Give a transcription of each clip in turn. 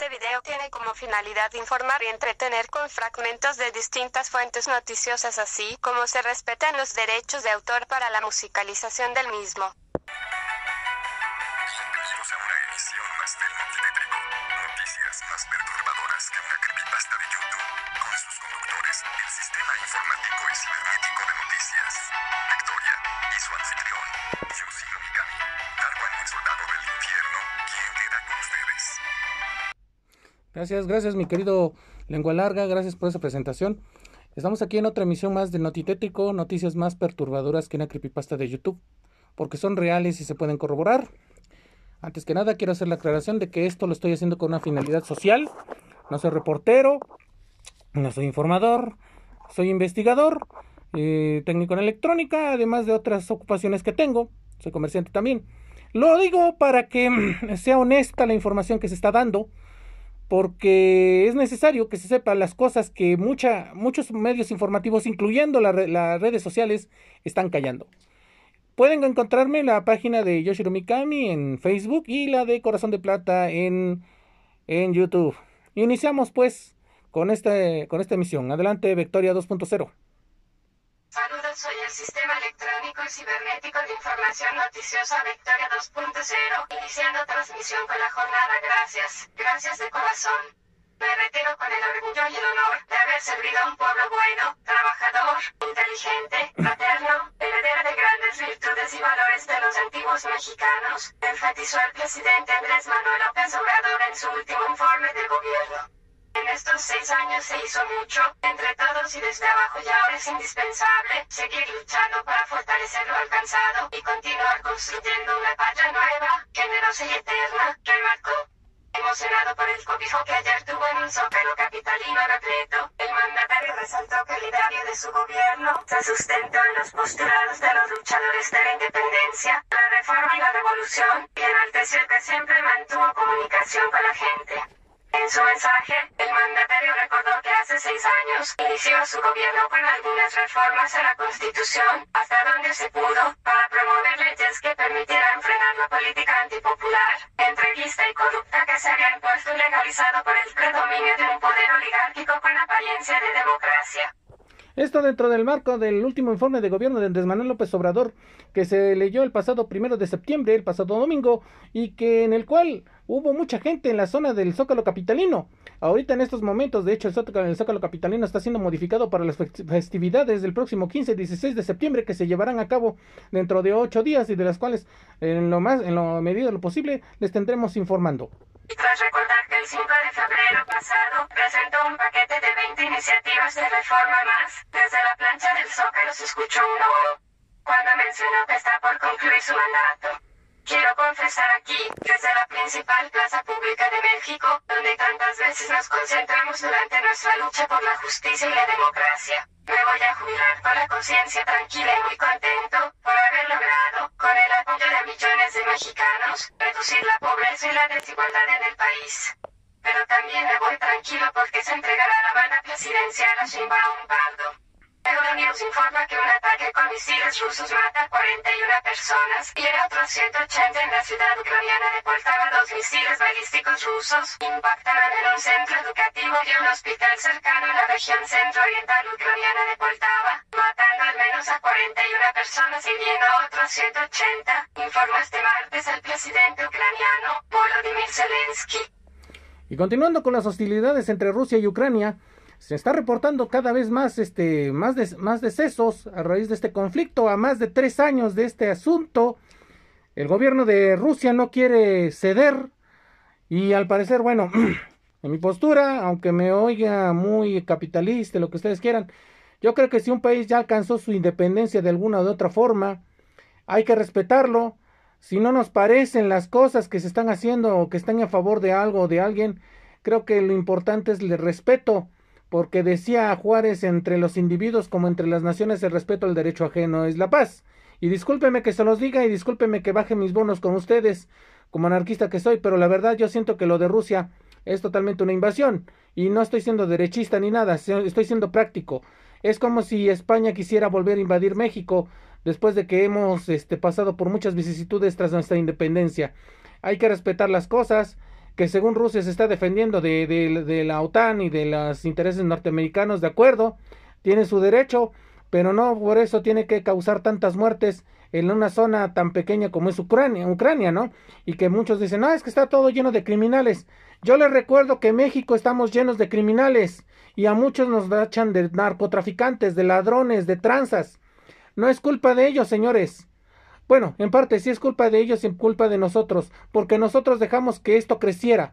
siguiente video tiene como finalidad informar y entretener con fragmentos de distintas fuentes noticiosas así como se respetan los derechos de autor para la musicalización del mismo. Gracias, gracias mi querido Lengua Larga, gracias por esa presentación. Estamos aquí en otra emisión más de Notitétrico, noticias más perturbadoras que una creepypasta de YouTube, porque son reales y se pueden corroborar. Antes que nada, quiero hacer la aclaración de que esto lo estoy haciendo con una finalidad social. No soy reportero, no soy informador, soy investigador, eh, técnico en electrónica, además de otras ocupaciones que tengo. Soy comerciante también. Lo digo para que sea honesta la información que se está dando, porque es necesario que se sepa las cosas que mucha, muchos medios informativos, incluyendo la las redes sociales, están callando. Pueden encontrarme en la página de Yoshiro Mikami en Facebook y la de Corazón de Plata en, en YouTube. Iniciamos pues con, este, con esta emisión. Adelante, Victoria 2.0. Soy el Sistema Electrónico y Cibernético de Información Noticiosa Victoria 2.0, iniciando transmisión con la jornada. Gracias, gracias de corazón. Me retiro con el orgullo y el honor de haber servido a un pueblo bueno, trabajador, inteligente, fraterno, heredero de grandes virtudes y valores de los antiguos mexicanos, enfatizó el presidente Andrés Manuel López Obrador en su último informe de gobierno. En estos seis años se hizo mucho, entre todos y desde abajo y ahora es indispensable seguir luchando para fortalecer lo alcanzado y continuar construyendo una patria nueva, generosa y eterna, remarcó. Emocionado por el cobijo que ayer tuvo en un zócalo capitalino repleto, el mandatario resaltó que el ideario de su gobierno se sustentó en los postulados de los luchadores de la independencia, la reforma y la revolución, y enalteció que siempre mantuvo comunicación con la gente. En su mensaje, el mandatario recordó que hace seis años inició su gobierno con algunas reformas a la Constitución, hasta donde se pudo, para promover leyes que permitieran frenar la política antipopular, entreguista y corrupta que se había impuesto y legalizado por el predominio de un poder oligárquico con apariencia de democracia. Esto dentro del marco del último informe de gobierno de Andrés Manuel López Obrador, que se leyó el pasado primero de septiembre, el pasado domingo, y que en el cual hubo mucha gente en la zona del Zócalo Capitalino. Ahorita en estos momentos, de hecho, el Zócalo, el Zócalo Capitalino está siendo modificado para las festividades del próximo 15 y 16 de septiembre que se llevarán a cabo dentro de ocho días y de las cuales, en lo más, en lo medida de lo posible, les tendremos informando. Y tras recordar que el 5 de febrero pasado presentó un paquete de 20 iniciativas de reforma más, desde la plancha del Zócalo se escuchó un no cuando mencionó que está por concluir su mandato. Quiero confesar aquí, desde la principal plaza pública de México, donde tantas veces nos concentramos durante nuestra lucha por la justicia y la democracia, me voy a jubilar con la conciencia tranquila y muy contento por haber logrado, con el apoyo de millones de mexicanos, reducir la pobreza y la desigualdad en el país. Pero también me voy tranquilo porque se entregará la banda presidencial a Sheinbaum Pardo. Euronews informa que un ataque con misiles rusos mata a 41 personas y a otros 180 en la ciudad ucraniana de Poltava. Dos misiles balísticos rusos impactaron en un centro educativo y un hospital cercano en la región centro-oriental ucraniana de Poltava, matando al menos a 41 personas y hiriendo a otros 180, informó este martes el presidente ucraniano, Volodymyr Zelensky. Y continuando con las hostilidades entre Rusia y Ucrania, se está reportando cada vez más, este, más, más decesos a raíz de este conflicto, a más de tres años de este asunto. El gobierno de Rusia no quiere ceder y al parecer, bueno, en mi postura, aunque me oiga muy capitalista, lo que ustedes quieran, yo creo que si un país ya alcanzó su independencia de alguna u otra forma, hay que respetarlo. Si no nos parecen las cosas que se están haciendo o que están a favor de algo o de alguien, creo que lo importante es el respeto porque decía Juárez, entre los individuos como entre las naciones el respeto al derecho ajeno es la paz. Y discúlpeme que se los diga y discúlpeme que baje mis bonos con ustedes, como anarquista que soy, pero la verdad yo siento que lo de Rusia es totalmente una invasión. Y no estoy siendo derechista ni nada, estoy siendo práctico. Es como si España quisiera volver a invadir México después de que hemos este, pasado por muchas vicisitudes tras nuestra independencia. Hay que respetar las cosas. Que según Rusia se está defendiendo de, de, la OTAN y de los intereses norteamericanos, de acuerdo, tiene su derecho, pero no por eso tiene que causar tantas muertes en una zona tan pequeña como es Ucrania, Ucrania, ¿no? Y que muchos dicen, no, es que está todo lleno de criminales. Yo les recuerdo que en México estamos llenos de criminales y a muchos nos echan de narcotraficantes, de ladrones, de tranzas. No es culpa de ellos, señores. Bueno, en parte sí es culpa de ellos y es culpa de nosotros, porque nosotros dejamos que esto creciera.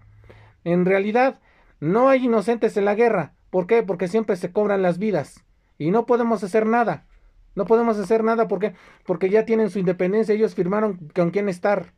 En realidad, no hay inocentes en la guerra. ¿Por qué? Porque siempre se cobran las vidas. Y no podemos hacer nada. No podemos hacer nada porque, porque ya tienen su independencia, ellos firmaron con quién estar.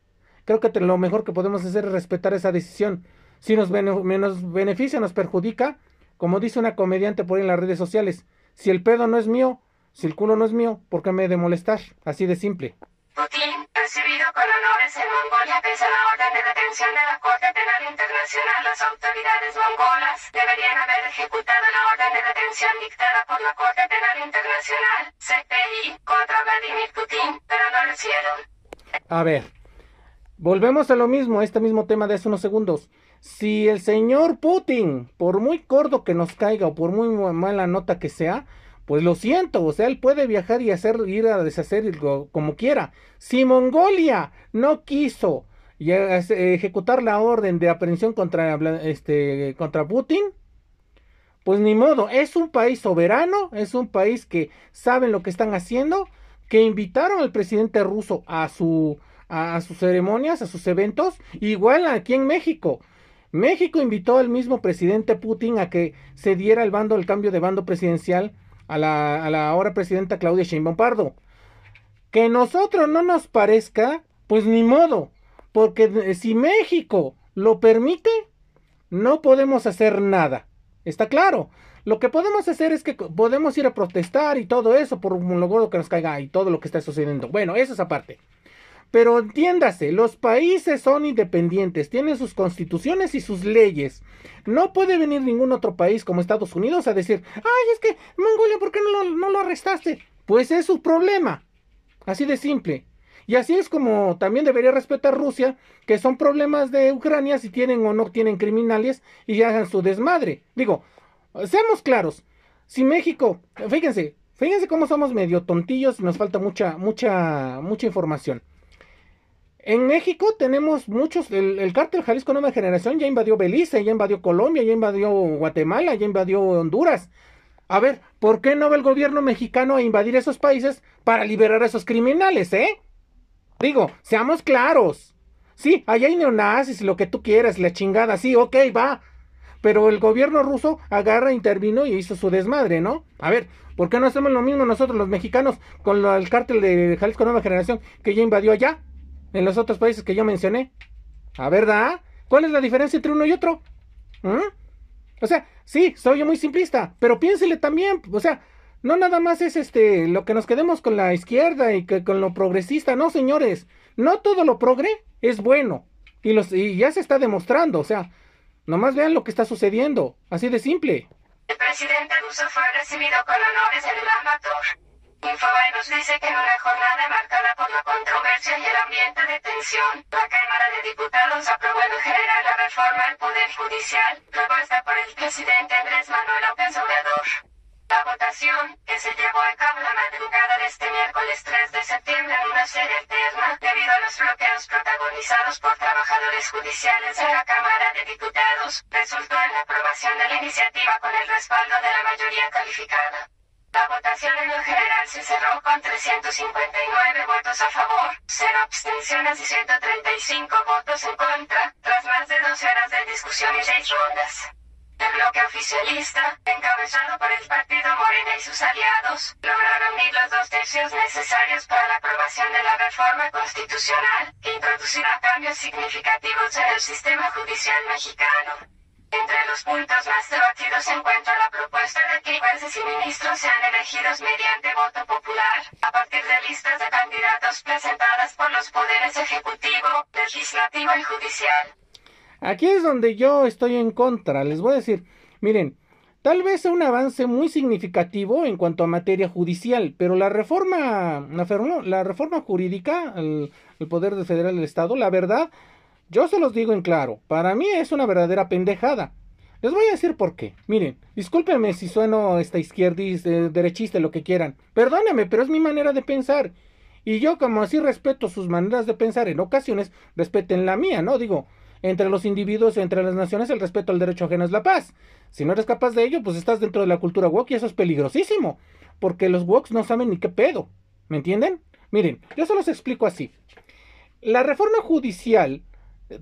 Creo que lo mejor que podemos hacer es respetar esa decisión. Si nos, beneficia, nos perjudica, como dice una comediante por ahí en las redes sociales, si el pedo no es mío, si el culo no es mío, ¿por qué me he de molestar? Así de simple. Putin, recibido con honores en Mongolia pese a la orden de detención de la Corte Penal Internacional, las autoridades mongolas deberían haber ejecutado la orden de detención dictada por la Corte Penal Internacional, CPI, contra Vladimir Putin, pero no lo hicieron. A ver, volvemos a lo mismo, a este mismo tema de hace unos segundos. Si el señor Putin, por muy corto que nos caiga o por muy mala nota que sea, pues lo siento, o sea, él puede viajar y hacer, ir a deshacer como quiera. Si Mongolia no quiso ejecutar la orden de aprehensión contra, este, contra Putin, pues ni modo, es un país soberano, es un país que saben lo que están haciendo, que invitaron al presidente ruso a su a sus ceremonias, a sus eventos, igual aquí en México. México invitó al mismo presidente Putin a que se diera el bando, el cambio de bando presidencial a la, a la ahora presidenta Claudia Sheinbaum Pardo. Que nosotros no nos parezca, pues ni modo, porque si México lo permite, no podemos hacer nada. ¿Está claro? Lo que podemos hacer es que podemos ir a protestar y todo eso por lo gordo que nos caiga y todo lo que está sucediendo. Bueno, eso es aparte. Pero entiéndase, los países son independientes, tienen sus constituciones y sus leyes. No puede venir ningún otro país como Estados Unidos a decir, ay, es que Mongolia, ¿por qué no lo, no lo arrestaste? Pues es su problema. Así de simple. Y así es como también debería respetar Rusia, que son problemas de Ucrania si tienen o no tienen criminales y hagan su desmadre. Digo, seamos claros, si México, fíjense, fíjense cómo somos medio tontillos y nos falta mucha, mucha, mucha información. En México tenemos muchos, el, cártel Jalisco Nueva Generación ya invadió Belice, ya invadió Colombia, ya invadió Guatemala, ya invadió Honduras. A ver, ¿por qué no va el gobierno mexicano a invadir esos países para liberar a esos criminales, eh? Digo, seamos claros. Sí, allá hay neonazis lo que tú quieras, la chingada, sí, ok, va. Pero el gobierno ruso agarra, intervino y hizo su desmadre, ¿no? A ver, ¿por qué no hacemos lo mismo nosotros los mexicanos con el cártel de Jalisco Nueva Generación que ya invadió allá? en los otros países que yo mencioné. ¿A verdad? ¿Cuál es la diferencia entre uno y otro? ¿Mm? O sea, sí, soy muy simplista, pero piénsele también, o sea, no nada más es este lo que nos quedemos con la izquierda y que con lo progresista, no, señores, no todo lo progre es bueno y los y ya se está demostrando, o sea, nomás vean lo que está sucediendo, así de simple. El presidente fue recibido con honores en el Infobae nos dice que en una jornada marcada por la controversia y el ambiente de tensión, la Cámara de Diputados aprobó en general la reforma al Poder Judicial, propuesta por el presidente Andrés Manuel López Obrador. La votación, que se llevó a cabo la madrugada de este miércoles 3 de septiembre en una serie alterna, debido a los bloqueos protagonizados por trabajadores judiciales en la Cámara de Diputados, resultó en la aprobación de la iniciativa con el respaldo de la mayoría calificada. La votación en el general se cerró con 359 votos a favor, 0 abstenciones y 135 votos en contra, tras más de 12 horas de discusión y 6 rondas. El bloque oficialista, encabezado por el partido Morena y sus aliados, lograron unir los dos tercios necesarios para la aprobación de la reforma constitucional, que introducirá cambios significativos en el sistema judicial mexicano. Entre los puntos más debatidos se encuentra la propuesta de que y ministros sean elegidos mediante voto popular, a partir de listas de candidatos presentadas por los poderes ejecutivo, legislativo y judicial. Aquí es donde yo estoy en contra. Les voy a decir, miren, tal vez sea un avance muy significativo en cuanto a materia judicial, pero la reforma, la, reforma jurídica, el, el poder federal del Estado, la verdad, Yo se los digo en claro, para mí es una verdadera pendejada. Les voy a decir por qué. Miren, discúlpenme si sueno esta izquierdista, eh, derechista, lo que quieran. Perdónenme, pero es mi manera de pensar. Y yo, como así respeto sus maneras de pensar en ocasiones, respeten la mía, ¿no? Digo, entre los individuos, entre las naciones, el respeto al derecho ajeno es la paz. Si no eres capaz de ello, pues estás dentro de la cultura woke y eso es peligrosísimo. Porque los woks no saben ni qué pedo. ¿Me entienden? Miren, yo se los explico así. La reforma judicial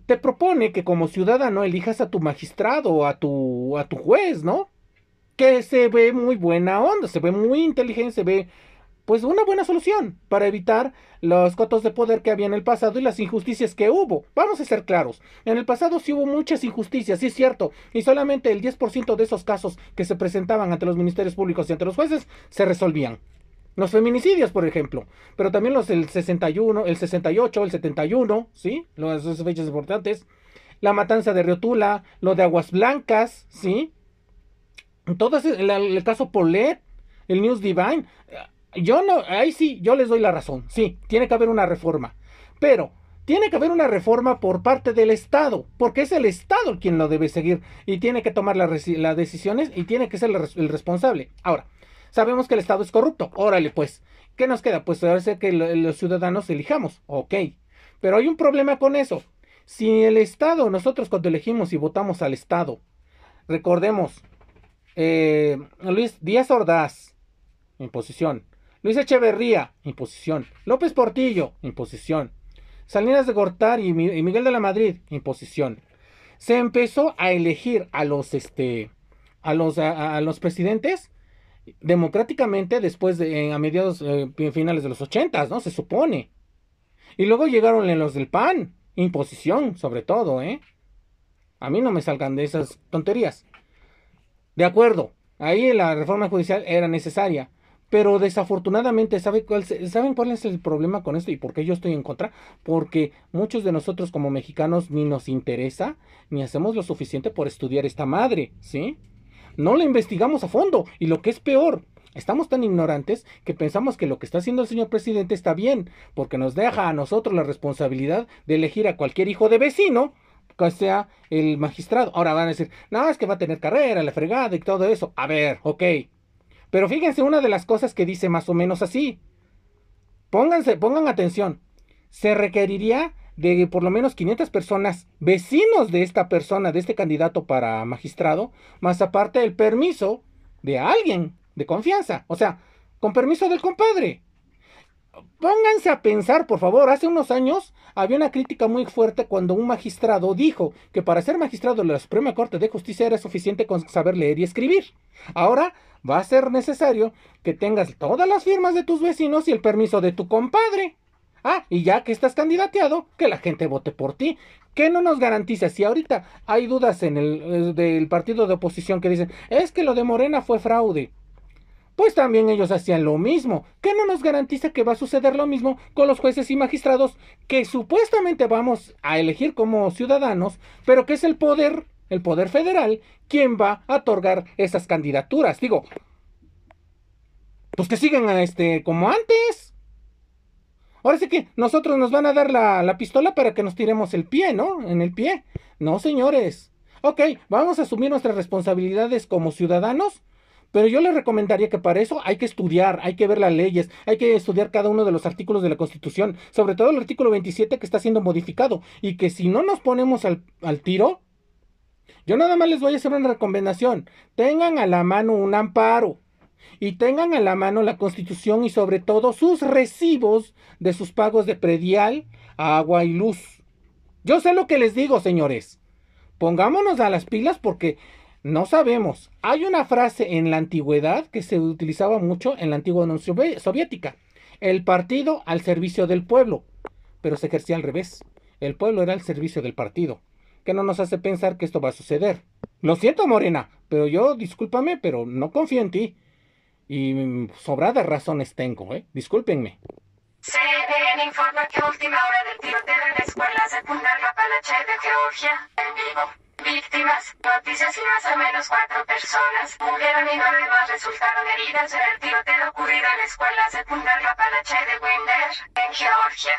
te propone que como ciudadano elijas a tu magistrado a tu, a tu juez, ¿no? Que se ve muy buena onda, se ve muy inteligente, se ve pues una buena solución para evitar los cotos de poder que había en el pasado y las injusticias que hubo. Vamos a ser claros, en el pasado sí hubo muchas injusticias, sí es cierto, y solamente el 10% de esos casos que se presentaban ante los ministerios públicos y ante los jueces se resolvían. Los feminicidios, por ejemplo, pero también los del 61, el 68, el 71, ¿sí? Los, esos fechas importantes. La matanza de Riotula, lo de Aguas Blancas, ¿sí? Todo el, caso Polet, el News Divine. Yo no, ahí sí, yo les doy la razón. Sí, tiene que haber una reforma. Pero tiene que haber una reforma por parte del Estado, porque es el Estado quien lo debe seguir y tiene que tomar las, las decisiones y tiene que ser el responsable. Ahora, Sabemos que el Estado es corrupto. Órale, pues. ¿Qué nos queda? Pues ahora ser que los ciudadanos elijamos. Ok. Pero hay un problema con eso. Si el Estado, nosotros cuando elegimos y votamos al Estado, recordemos, eh, Luis Díaz Ordaz, imposición. Luis Echeverría, imposición. López Portillo, imposición. Salinas de Gortari y Miguel de la Madrid, imposición. Se empezó a elegir a los, este, a los, a los presidentes democráticamente después de a mediados eh, finales de los ochentas, ¿no? Se supone. Y luego llegaron los del PAN, imposición, sobre todo, ¿eh? A mí no me salgan de esas tonterías. De acuerdo, ahí la reforma judicial era necesaria, pero desafortunadamente, ¿sabe cuál, ¿saben cuál es el problema con esto y por qué yo estoy en contra? Porque muchos de nosotros como mexicanos ni nos interesa, ni hacemos lo suficiente por estudiar esta madre, ¿sí? No la investigamos a fondo. Y lo que es peor, estamos tan ignorantes que pensamos que lo que está haciendo el señor presidente está bien, porque nos deja a nosotros la responsabilidad de elegir a cualquier hijo de vecino que sea el magistrado. Ahora van a decir, no, es que va a tener carrera, la fregada y todo eso. A ver, ok. Pero fíjense una de las cosas que dice más o menos así. Pónganse, pongan atención. Se requeriría de por lo menos 500 personas, vecinos de esta persona, de este candidato para magistrado, más aparte el permiso de alguien de confianza, o sea, con permiso del compadre. Pónganse a pensar, por favor, hace unos años había una crítica muy fuerte cuando un magistrado dijo que para ser magistrado de la Suprema Corte de Justicia era suficiente con saber leer y escribir. Ahora va a ser necesario que tengas todas las firmas de tus vecinos y el permiso de tu compadre. Ah, y ya que estás candidateado, que la gente vote por ti. ¿Qué no nos garantiza? Si ahorita hay dudas en el eh, del partido de oposición que dicen, es que lo de Morena fue fraude. Pues también ellos hacían lo mismo. ¿Qué no nos garantiza que va a suceder lo mismo con los jueces y magistrados que supuestamente vamos a elegir como ciudadanos, pero que es el poder, el poder federal, quien va a otorgar esas candidaturas? Digo, pues que sigan este como antes. Ahora sí que nosotros nos van a dar la, pistola para que nos tiremos el pie, ¿no? En el pie. No, señores. Ok, vamos a asumir nuestras responsabilidades como ciudadanos, pero yo les recomendaría que para eso hay que estudiar, hay que ver las leyes, hay que estudiar cada uno de los artículos de la Constitución, sobre todo el artículo 27 que está siendo modificado, y que si no nos ponemos al, al tiro, yo nada más les voy a hacer una recomendación, tengan a la mano un amparo y tengan a la mano la constitución y sobre todo sus recibos de sus pagos de predial, agua y luz. Yo sé lo que les digo, señores. Pongámonos a las pilas porque no sabemos. Hay una frase en la antigüedad que se utilizaba mucho en la antigua Unión Soviética. El partido al servicio del pueblo. Pero se ejercía al revés. El pueblo era al servicio del partido. Que no nos hace pensar que esto va a suceder. Lo siento, Morena, pero yo, discúlpame, pero no confío en ti. Y sobradas razones tengo, ¿eh? Discúlpenme. CNN informa que última hora del tiroteo en la escuela secundaria Palache de Georgia, en vivo. Víctimas, noticias y más o menos cuatro personas murieron y nueve más resultaron heridas en el tiroteo ocurrido en la escuela secundaria Palache de Winder, en Georgia.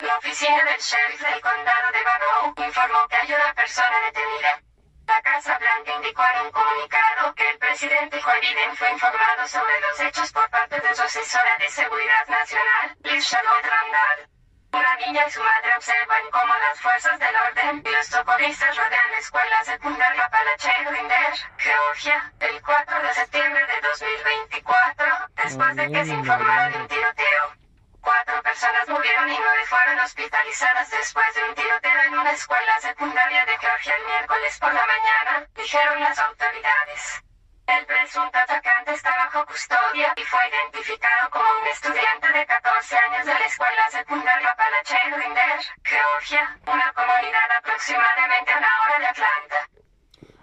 La oficina del sheriff del condado de Barrow informó que hay una persona detenida. La Casa Blanca indicó en un comunicado que el presidente Joe Biden fue informado sobre los hechos por parte de su asesora de seguridad nacional, Liz Randall. Una niña y su madre observan cómo las fuerzas del orden y los socorristas rodean la escuela secundaria Palachel Rinder, Georgia, el 4 de septiembre de 2024, después de que se informara de un tiroteo. Cuatro personas murieron y nueve fueron hospitalizadas después de un tiroteo en una escuela secundaria de Georgia el miércoles por la mañana, dijeron las autoridades. El presunto atacante está bajo custodia y fue identificado como un estudiante de 14 años de la escuela secundaria Palachel Rinder, Georgia, una comunidad aproximadamente a una hora de Atlanta.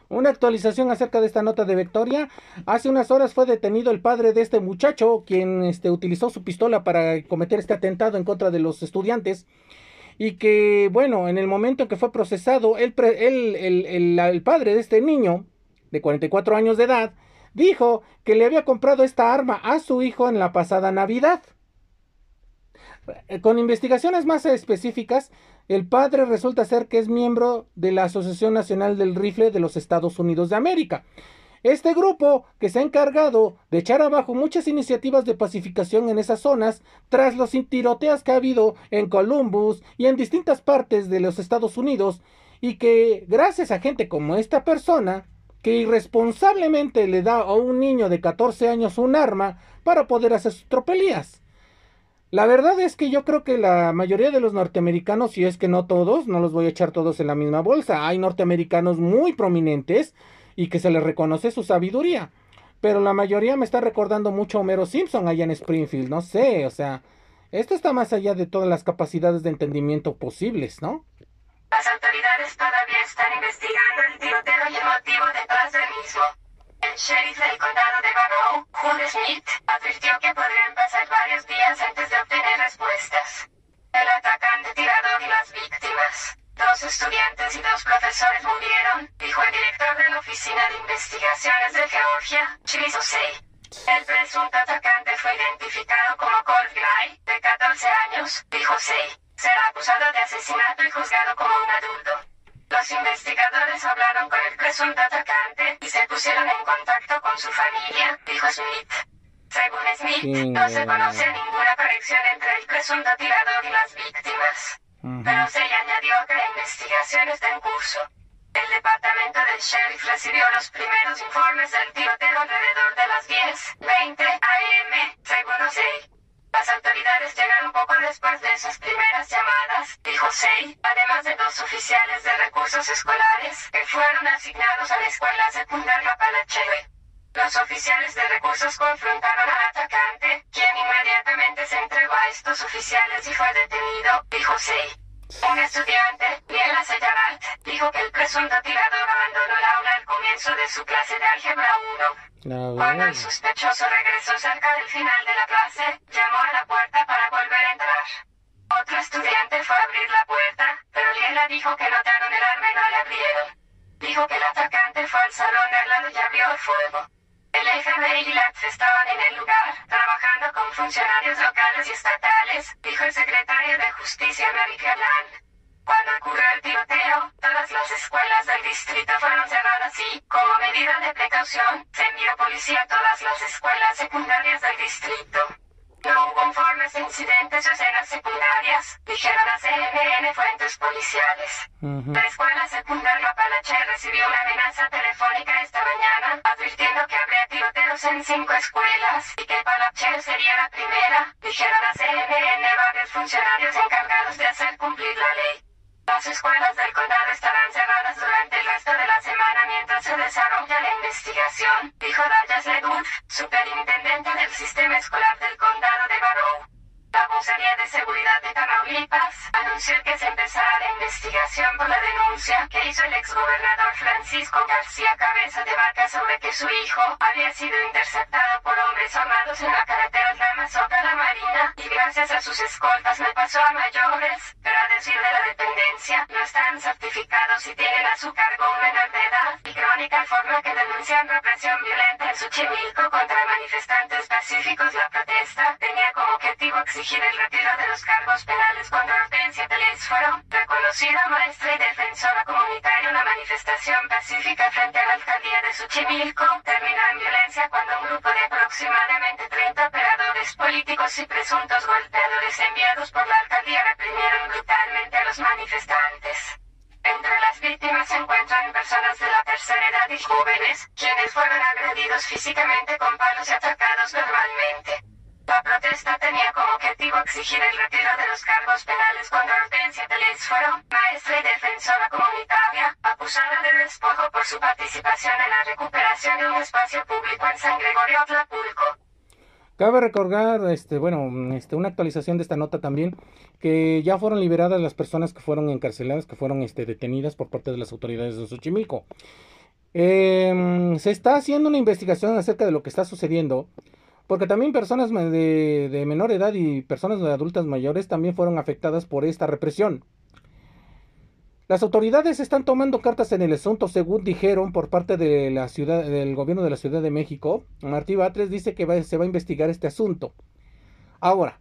Una actualización acerca de esta nota de Victoria. Hace unas horas fue detenido el padre de este muchacho, quien este, utilizó su pistola para cometer este atentado en contra de los estudiantes. Y que, bueno, en el momento en que fue procesado, el, el, el, el padre de este niño, de 44 años de edad, dijo que le había comprado esta arma a su hijo en la pasada Navidad. Con investigaciones más específicas, el padre resulta ser que es miembro de la Asociación Nacional del Rifle de los Estados Unidos de América. Este grupo que se ha encargado de echar abajo muchas iniciativas de pacificación en esas zonas tras los tiroteos que ha habido en Columbus y en distintas partes de los Estados Unidos y que gracias a gente como esta persona que irresponsablemente le da a un niño de 14 años un arma para poder hacer sus tropelías. La verdad es que yo creo que la mayoría de los norteamericanos, si es que no todos, no los voy a echar todos en la misma bolsa, hay norteamericanos muy prominentes y que se les reconoce su sabiduría. Pero la mayoría me está recordando mucho a Homero Simpson allá en Springfield, no sé, o sea, esto está más allá de todas las capacidades de entendimiento posibles, ¿no? Las autoridades todavía están investigando el tiroteo y el motivo detrás del mismo. El sheriff del condado de Barrow, Jude Smith, advirtió que podrían pasar varios días antes de obtener respuestas. El atacante tirador y las víctimas. Dos estudiantes y dos profesores murieron, dijo el director de la Oficina de Investigaciones de Georgia, Chris Osei. El presunto atacante fue identificado como Colt Gray, de 14 años, dijo Osei. Será acusado de asesinato y juzgado como un adulto. Los investigadores hablaron con el presunto atacante y se pusieron en contacto con su familia, dijo Smith. Según Smith, no se conoce ninguna conexión entre el presunto tirador y las víctimas. Pero se añadió que la investigación está en curso. El departamento del sheriff recibió los primeros informes del tiroteo alrededor de las 10:20 am, según Osei. Las autoridades llegan un poco después de esas primeras llamadas, dijo Sei, además de dos oficiales de recursos escolares que fueron asignados a la escuela secundaria Palacheve. Los oficiales de recursos confrontaron al atacante, quien inmediatamente se entregó a estos oficiales y fue detenido, dijo Sei. Un estudiante, Liela Seyarat, dijo que el presunto tirador abandonó el aula al comienzo de su clase de álgebra 1. Cuando el sospechoso regresó cerca del final de la clase, llamó a la puerta para volver a entrar. Otro estudiante fue a abrir la puerta, pero Liela dijo que notaron el arma y no le abrieron. Dijo que el atacante fue al salón de al lado y abrió el fuego. El FBI y LAX estaban en el lugar, trabajando con funcionarios locales y estatales, dijo el secretario de Justicia Mary Garland. Cuando ocurrió el tiroteo, todas las escuelas del distrito fueron cerradas y, como medida de precaución, se envió policía a todas las escuelas secundarias del distrito. No hubo informes de incidentes o escenas secundarias, dijeron a CNN fuentes policiales. La escuela secundaria Palache recibió una amenaza telefónica esta mañana, advirtiendo que habría tiroteos en cinco escuelas y que Palache sería la primera, dijeron a CNN varios funcionarios encargados de hacer cumplir la ley. Las escuelas del condado estarán cerradas durante el resto de la semana mientras se desarrolla la investigación, dijo Dallas Leduc, superintendente del sistema escolar del condado de Barrow. La vocería de seguridad de Tamaulipas. Anunció que se empezará la investigación por la denuncia que hizo el exgobernador Francisco García Cabeza de Vaca sobre que su hijo había sido interceptado por hombres armados en la carretera Ramazoca La Marina. Y gracias a sus escoltas me pasó a mayores, pero a decir de la dependencia no están certificados y tienen a su cargo un menor de edad. Y Crónica informa que denuncian represión violenta en Xochimilco contra manifestantes pacíficos. La protesta tenía como objetivo el retiro de los cargos penales contra Hortensia Teles fueron reconocida maestra y defensora comunitaria una manifestación pacífica frente a la alcaldía de Xochimilco terminó en violencia cuando un grupo de aproximadamente 30 operadores políticos y presuntos golpeadores enviados por la alcaldía reprimieron brutalmente a los manifestantes. Entre las víctimas se encuentran personas de la tercera edad y jóvenes, quienes fueron agredidos físicamente con palos y atacados verbalmente. La protesta tenía como objetivo exigir el retiro de los cargos penales contra Hortensia Teles fueron maestra y defensora comunitaria, acusada de despojo por su participación en la recuperación de un espacio público en San Gregorio Tlapulco. Cabe recordar, este, bueno, este, una actualización de esta nota también, que ya fueron liberadas las personas que fueron encarceladas, que fueron este, detenidas por parte de las autoridades de Xochimilco. Em, se está haciendo una investigación acerca de lo que está sucediendo, porque también personas de, de menor edad y personas de adultas mayores también fueron afectadas por esta represión. Las autoridades están tomando cartas en el asunto, según dijeron por parte de la ciudad, del gobierno de la Ciudad de México. Martí Batres dice que se va a investigar este asunto. Ahora,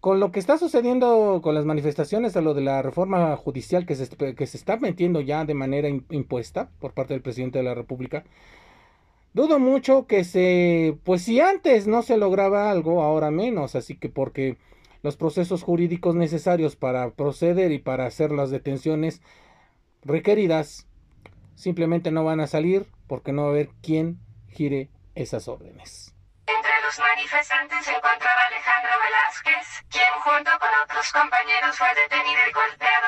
con lo que está sucediendo con las manifestaciones a lo de la reforma judicial que se, que se está metiendo ya de manera impuesta por parte del presidente de la República, dudo mucho que se, pues si antes no se lograba algo, ahora menos, así que porque los procesos jurídicos necesarios para proceder y para hacer las detenciones requeridas simplemente no van a salir porque no va a haber quien gire esas órdenes. Entre los manifestantes se encontraba Alejandro Velázquez, quien junto con otros compañeros fue detenido y golpeado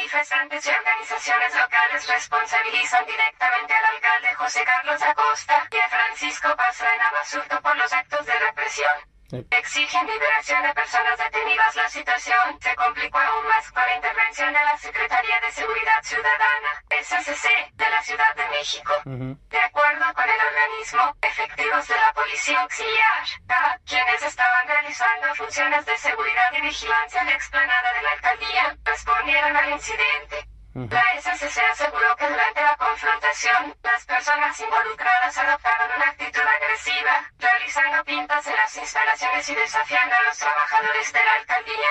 manifestantes y organizaciones locales responsabilizan directamente al alcalde José Carlos Acosta y a Francisco Pastrana Basurto por los actos de represión. Exigen liberación de personas detenidas. La situación se complicó aún más con la intervención de la Secretaría de Seguridad Ciudadana, SCC, de la Ciudad de México. De acuerdo con el organismo, efectivos de la Policía Auxiliar, quienes estaban realizando funciones de seguridad y vigilancia en la explanada de la alcaldía, respondieron al incidente. La SCC aseguró que durante la confrontación, las personas involucradas adoptaron una actitud agresiva, realizando pintas en las instalaciones y desafiando a los trabajadores de la alcaldía.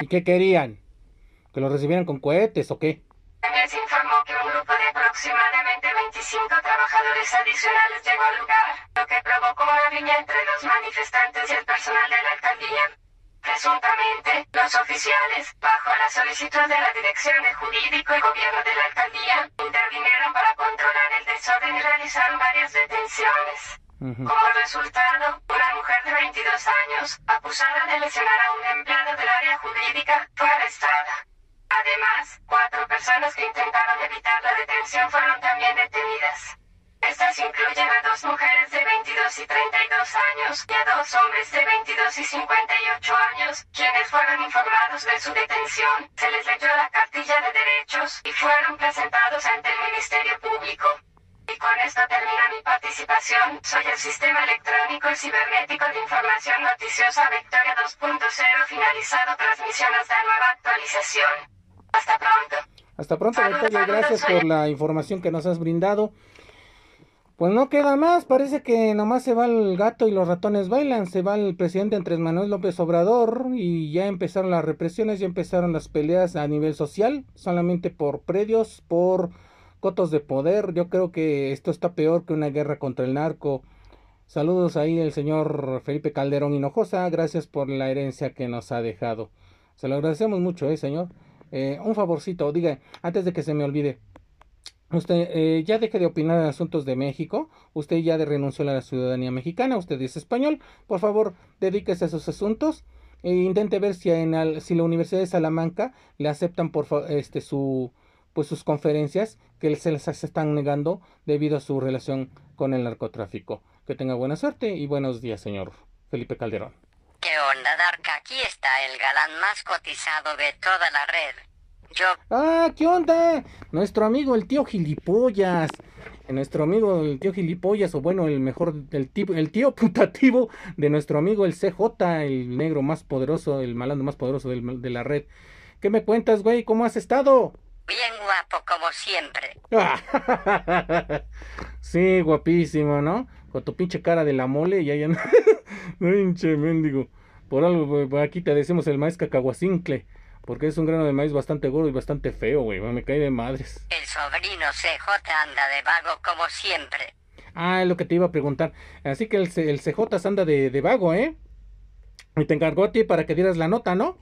¿Y qué querían? ¿Que los recibieran con cohetes o qué? También se informó que un grupo de aproximadamente 25 trabajadores adicionales llegó al lugar, lo que provocó una riña entre los manifestantes y el personal de la alcaldía. Presuntamente, los oficiales, bajo la solicitud de la Dirección de Jurídico y Gobierno de la Alcaldía, intervinieron para controlar el desorden y realizaron varias detenciones. Como resultado, una mujer de 22 años, acusada de lesionar a un empleado del área jurídica, fue arrestada. Además, cuatro personas que intentaron evitar la detención fueron también detenidas. Estas incluyen a dos mujeres de 22 y 32 años y a dos hombres de 22 y 58 años, quienes fueron informados de su detención, se les leyó la cartilla de derechos y fueron presentados ante el Ministerio Público. Y con esto termina mi participación. Soy el Sistema Electrónico y Cibernético de Información Noticiosa Victoria 2.0 finalizado transmisión hasta nueva actualización. Hasta pronto. Hasta pronto, Victoria. Gracias por la información que nos has brindado. Pues no queda más, parece que nomás se va el gato y los ratones bailan, se va el presidente Andrés Manuel López Obrador y ya empezaron las represiones, ya empezaron las peleas a nivel social, solamente por predios, por cotos de poder. Yo creo que esto está peor que una guerra contra el narco. Saludos ahí el señor Felipe Calderón Hinojosa, gracias por la herencia que nos ha dejado. Se lo agradecemos mucho, eh, señor. Eh, un favorcito, diga, antes de que se me olvide, Usted eh, ya deje de opinar en asuntos de México, usted ya de renunció a la ciudadanía mexicana, usted es español, por favor dedíquese a esos asuntos e intente ver si, en si la Universidad de Salamanca le aceptan por este su pues sus conferencias que se les están negando debido a su relación con el narcotráfico. Que tenga buena suerte y buenos días, señor Felipe Calderón. ¿Qué onda, Dark? Aquí está el galán más cotizado de toda la red. Ah, ¿qué onda? Nuestro amigo el tío gilipollas. Nuestro amigo el tío gilipollas, o bueno, el mejor, el, tío, el tío putativo de nuestro amigo el CJ, el negro más poderoso, el malandro más poderoso de la red. ¿Qué me cuentas, güey? ¿Cómo has estado? Bien guapo, como siempre. sí, guapísimo, ¿no? con tu pinche cara de la mole y allá no. pinche mendigo. Por algo, por aquí te decimos el maíz cacahuacincle. Porque es un grano de maíz bastante gordo y bastante feo, güey. Me cae de madres. El sobrino CJ anda de vago como siempre. Ah, es lo que te iba a preguntar. Así que el, el CJ anda de, de vago, ¿eh? Y te encargó a ti para que dieras la nota, ¿no?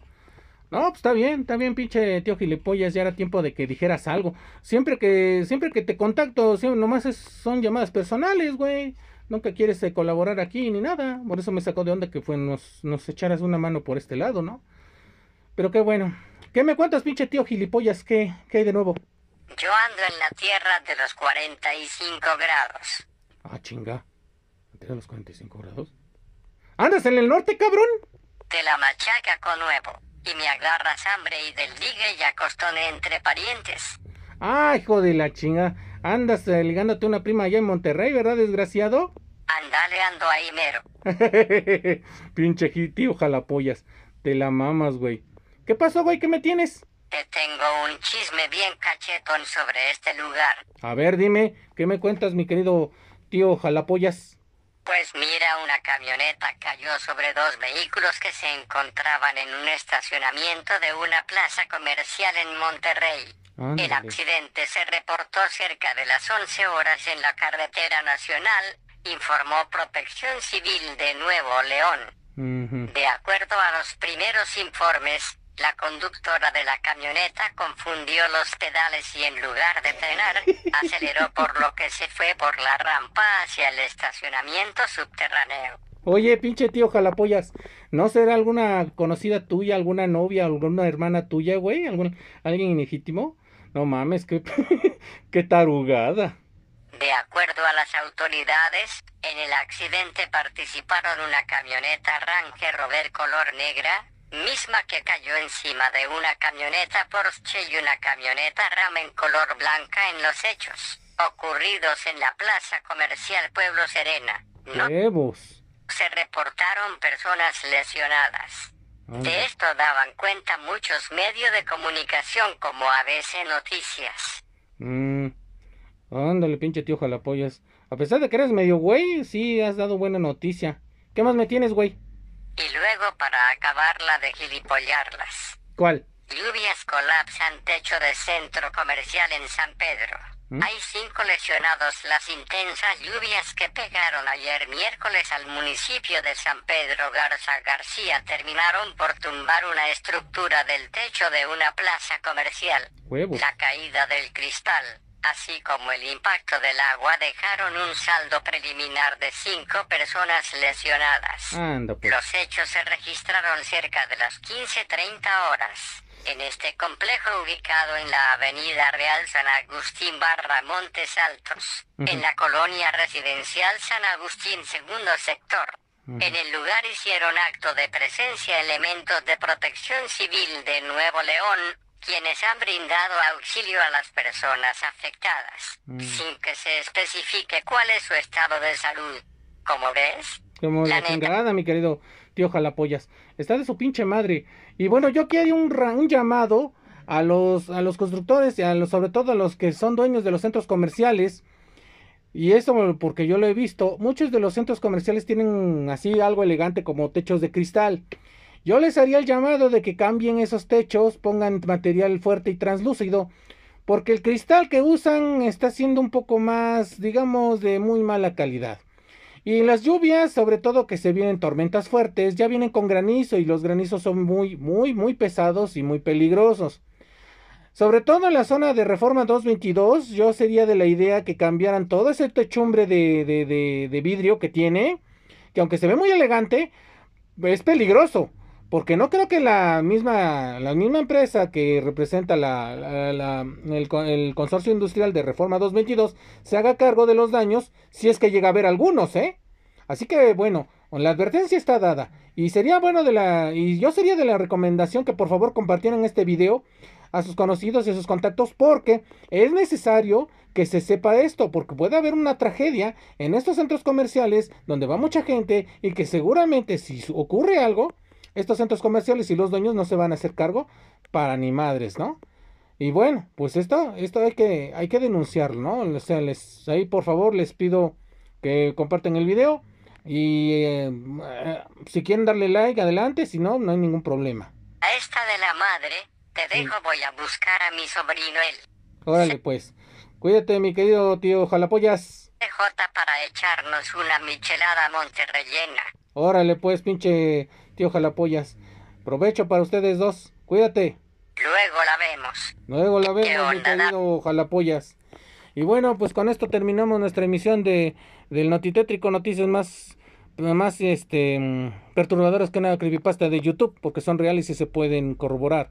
No, pues está bien, está bien, pinche tío gilipollas, ya era tiempo de que dijeras algo. Siempre que, siempre que te contacto, siempre, nomás es- son llamadas personales, güey. Nunca quieres eh, colaborar aquí ni nada. Por eso me sacó de onda que fue nos, nos echaras una mano por este lado, ¿no? Pero qué bueno. ¿Qué me cuentas, pinche tío gilipollas? ¿Qué, qué hay de nuevo? Yo ando en la tierra de los 45 grados. Ah, chinga. ¿Antes de los 45 grados? ¿Andas en el norte, cabrón? Te la machaca con nuevo. Y me agarras hambre y del ligue y acostone entre parientes. Ah, hijo de la chinga. Andas eh, ligándote a una prima allá en Monterrey, ¿verdad, desgraciado? Andale ando ahí mero. Pinche tío jalapollas. Te la mamas, güey. ¿Qué pasó, güey? ¿Qué me tienes? Te tengo un chisme bien cachetón sobre este lugar. A ver, dime, ¿qué me cuentas, mi querido tío jalapollas? Pues mira, una camioneta cayó sobre dos vehículos que se encontraban en un estacionamiento de una plaza comercial en Monterrey. El accidente se reportó cerca de las 11 horas en la carretera nacional, informó Protección Civil de Nuevo León. De acuerdo a los primeros informes, la conductora de la camioneta confundió los pedales y en lugar de frenar, aceleró por lo que se fue por la rampa hacia el estacionamiento subterráneo. Oye, pinche tío jalapollas, ¿no será alguna conocida tuya, alguna novia, alguna hermana tuya, güey? ¿Algún, ¿Alguien ilegítimo? No mames, qué, qué tarugada. De acuerdo a las autoridades, en el accidente participaron una camioneta Ranger Rover color negra, misma que cayó encima de una camioneta Porsche y una camioneta Ram en color blanca en los hechos, ocurridos en la plaza comercial Pueblo Serena. No se reportaron personas lesionadas. De esto daban cuenta muchos medios de comunicación como ABC Noticias. Mm. Ándale, pinche tío jalapollas. A pesar de que eres medio güey, sí has dado buena noticia. ¿Qué más me tienes, güey? Y luego para acabarla de gilipollarlas. ¿Cuál? Lluvias colapsan techo de centro comercial en San Pedro. ¿Mm? Hay cinco lesionados las intensas lluvias que pegaron ayer miércoles al municipio de San Pedro Garza García terminaron por tumbar una estructura del techo de una plaza comercial. Huevos. La caída del cristal, así como el impacto del agua dejaron un saldo preliminar de cinco personas lesionadas. Pues. Los hechos se registraron cerca de las 15.30 horas. En este complejo ubicado en la avenida Real San Agustín barra Montes Altos, en la colonia residencial San Agustín segundo sector. En el lugar hicieron acto de presencia elementos de protección civil de Nuevo León, quienes han brindado auxilio a las personas afectadas, Mm. sin que se especifique cuál es su estado de salud. Como ves, Como La chingada, mi querido tío jalapollas. Está de su pinche madre. Y bueno, yo quiero un, un llamado a los, a los constructores y a los, sobre todo a los que son dueños de los centros comerciales. Y eso porque yo lo he visto. Muchos de los centros comerciales tienen así algo elegante como techos de cristal. Yo les haría el llamado de que cambien esos techos, pongan material fuerte y translúcido. Porque el cristal que usan está siendo un poco más, digamos, de muy mala calidad. Y las lluvias, sobre todo que se vienen tormentas fuertes, ya vienen con granizo y los granizos son muy, muy, muy pesados y muy peligrosos. Sobre todo en la zona de Reforma 222, yo sería de la idea que cambiaran todo ese techumbre de, de, de, de vidrio que tiene, que aunque se ve muy elegante, es peligroso. Porque no creo que la misma, la misma empresa que representa la, la- el, co- el consorcio industrial de Reforma 222 se haga cargo de los daños si es que llega a haber algunos, ¿eh? Así que bueno, la advertencia está dada. Y sería bueno de la. Y yo sería de la recomendación que por favor compartieran este video a sus conocidos y a sus contactos porque es necesario que se sepa esto, porque puede haber una tragedia en estos centros comerciales donde va mucha gente y que seguramente si ocurre algo, estos centros comerciales y los dueños no se van a hacer cargo para ni madres, ¿no? Y bueno, pues esto, esto hay que, hay que denunciarlo, ¿no? O sea, les, ahí por favor les pido que comparten el video. Y eh, si quieren darle like, adelante. Si no, no hay ningún problema. A esta de la madre, te dejo, voy a buscar a mi sobrino él. Órale, pues. Cuídate, mi querido tío Jalapollas. J para echarnos una michelada monterrellena. Órale, pues, pinche tío Jalapollas. Provecho para ustedes dos. Cuídate. Luego la vemos. Luego la ¿Qué vemos, mi querido Jalapollas. Y bueno, pues con esto terminamos nuestra emisión de del Notitétrico Noticias más más este mm, perturbadoras que una creepypasta de YouTube, porque son reales y se pueden corroborar.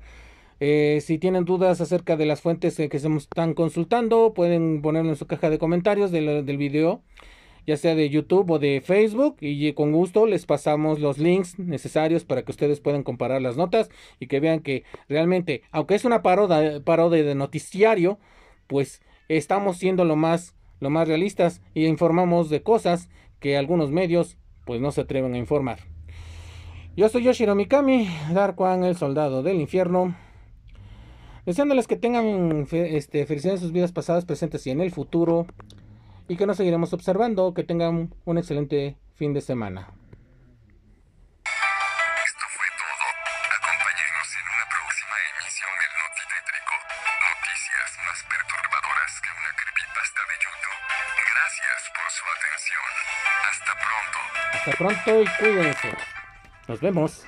Eh, si tienen dudas acerca de las fuentes eh, que se están consultando, pueden ponerlo en su caja de comentarios del, del video, ya sea de YouTube o de Facebook, y con gusto les pasamos los links necesarios para que ustedes puedan comparar las notas y que vean que realmente, aunque es una parodia, de noticiario, pues estamos siendo lo más, lo más realistas y informamos de cosas que algunos medios pues no se atreven a informar. Yo soy Yoshiro Mikami, Dark One, el soldado del infierno. Deseándoles que tengan este, felicidad en sus vidas pasadas, presentes y en el futuro. Y que nos seguiremos observando. Que tengan un excelente fin de semana. Esto fue todo. Acompáñenos en una próxima emisión del Notitétrico. Noticias más perturbadoras que una creepypasta de YouTube. Gracias por su atención. Hasta pronto. Hasta pronto y cuídense. Nos vemos.